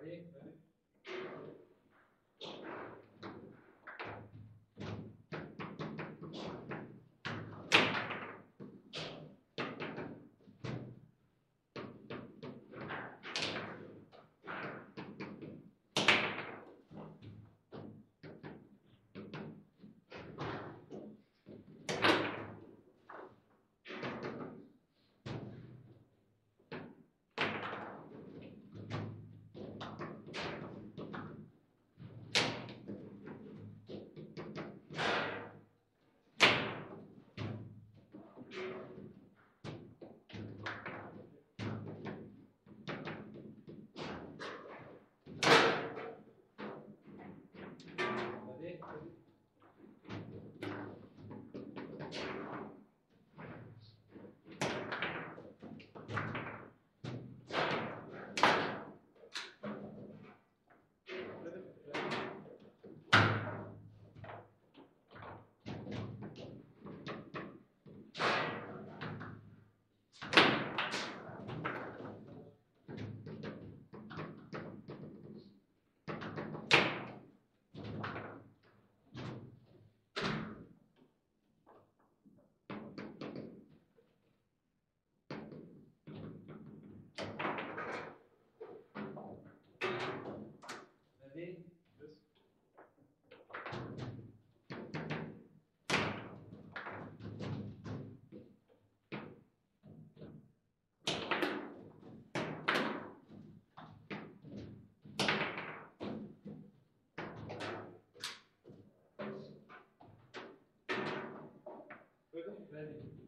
revés, Então,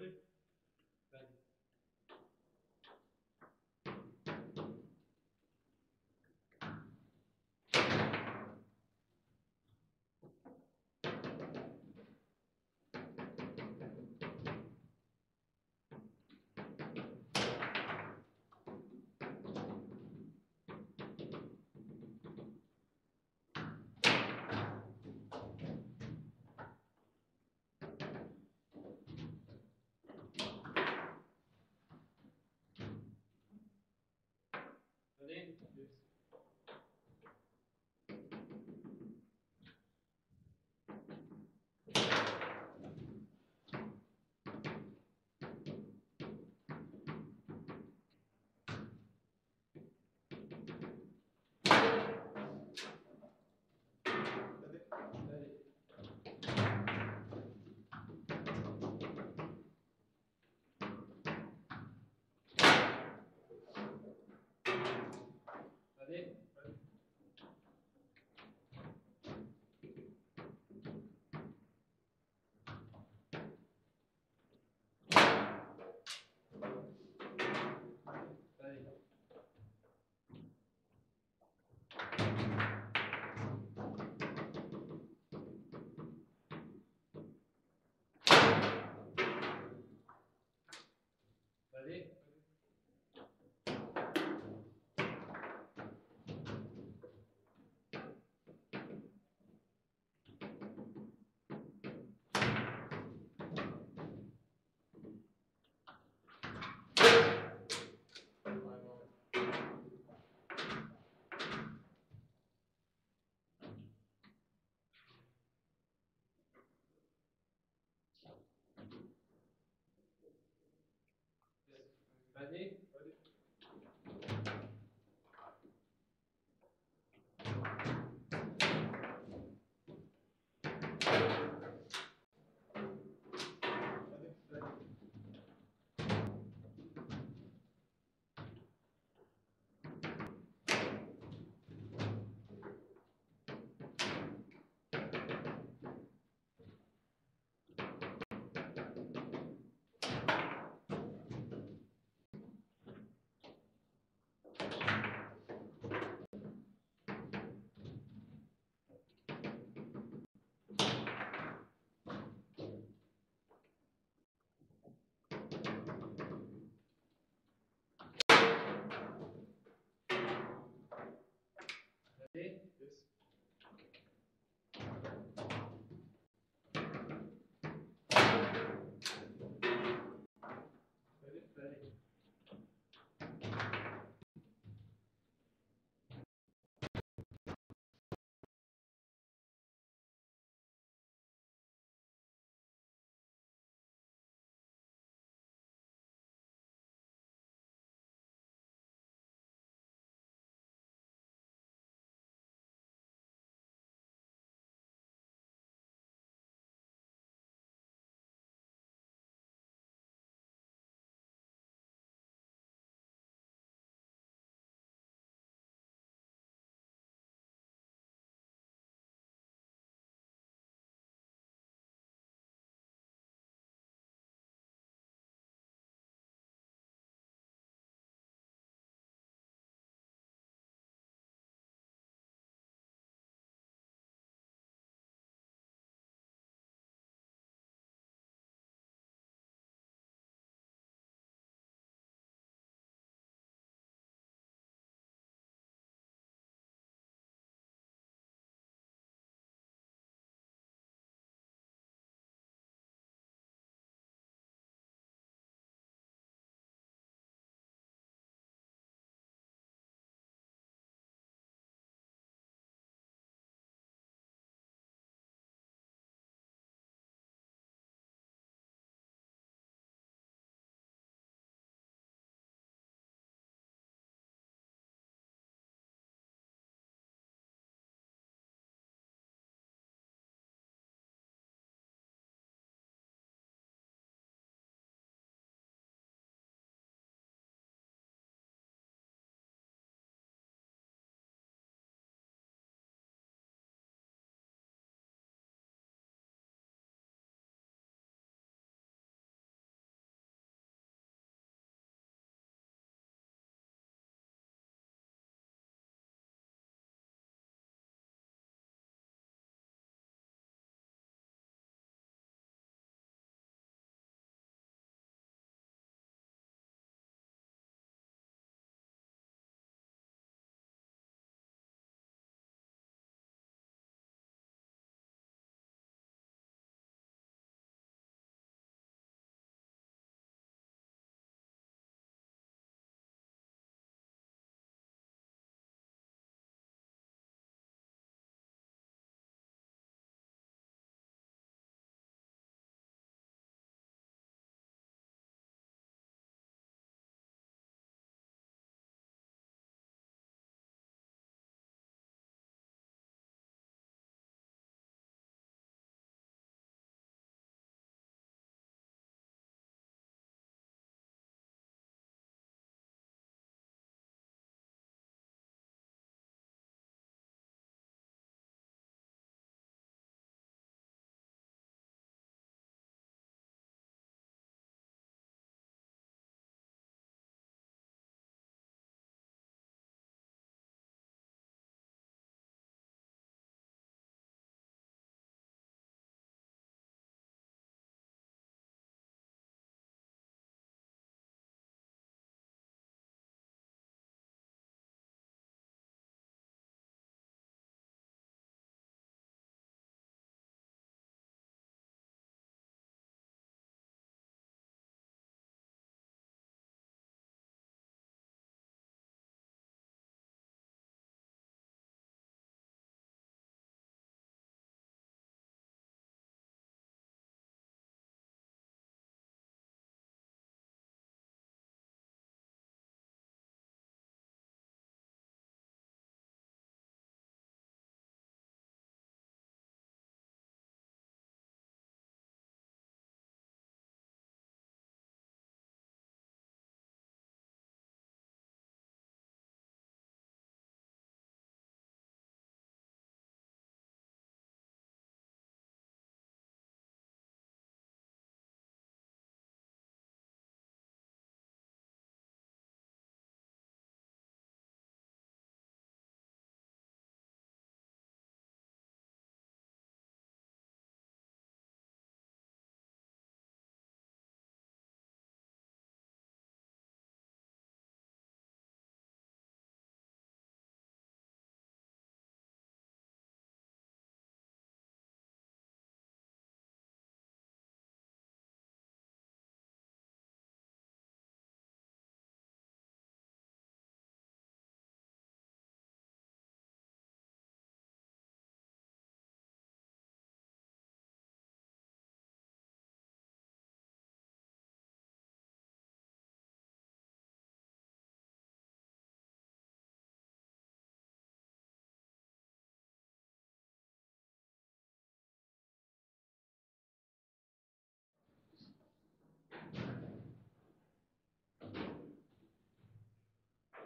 Ready? Amém? Deus. ಅದೇ vas-y